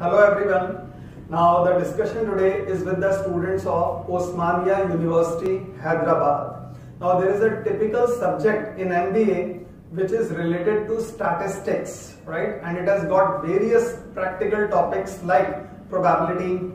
Hello everyone. Now the discussion today is with the students of Osmania University, Hyderabad. Now there is a typical subject in MBA which is related to statistics, right? And it has got various practical topics like probability,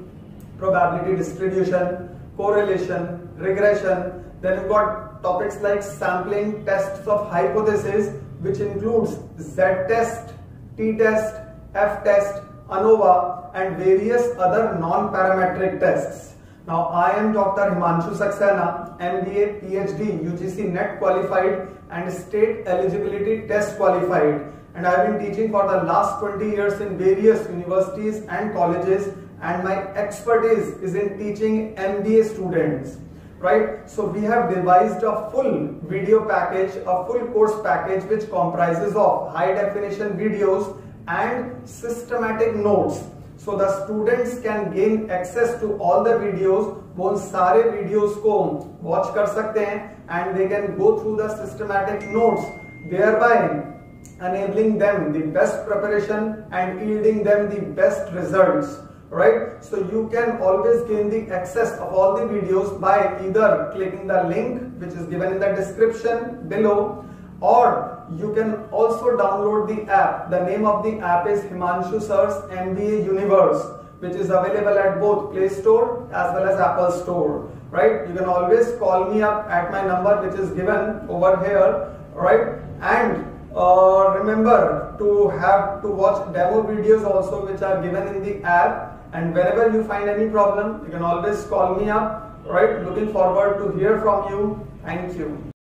probability distribution, correlation, regression. Then you've got topics like sampling, tests of hypothesis, which includes Z-test, T-test, F-test, ANOVA and various other non-parametric tests. Now I am Dr. Himanshu Saxena, MBA, PhD, UGC NET qualified and state eligibility test qualified and I have been teaching for the last 20 years in various universities and colleges and my expertise is in teaching MBA students right so we have devised a full video package a full course package which comprises of high definition videos and systematic notes so the students can gain access to all the videos वो उन सारे videos को watch कर सकते हैं and they can go through the systematic notes thereby enabling them the best preparation and yielding them the best results right so you can always gain the access of all the videos by either clicking the link which is given in the description below or you can also download the app. The name of the app is Himanshu Sir's MBA Universe which is available at both Play Store as well as Apple Store. Right? You can always call me up at my number which is given over here. Right? And uh, remember to have to watch demo videos also which are given in the app and whenever you find any problem you can always call me up right looking forward to hear from you thank you